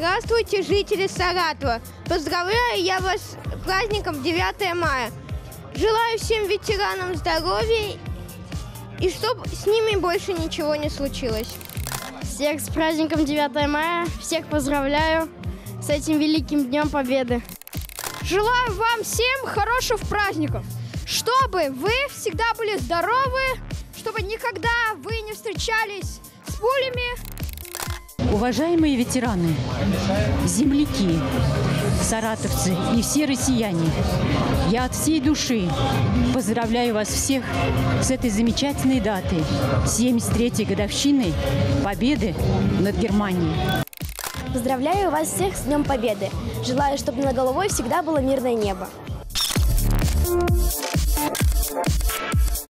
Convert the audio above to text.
Здравствуйте, жители Саратова! Поздравляю я вас с праздником 9 мая. Желаю всем ветеранам здоровья и чтобы с ними больше ничего не случилось. Всех с праздником 9 мая. Всех поздравляю с этим великим Днем Победы. Желаю вам всем хороших праздников, чтобы вы всегда были здоровы, чтобы никогда вы не встречались с пулями. Уважаемые ветераны, земляки, саратовцы и все россияне, я от всей души поздравляю вас всех с этой замечательной датой, 73-й годовщиной Победы над Германией. Поздравляю вас всех с Днем Победы. Желаю, чтобы над головой всегда было мирное небо.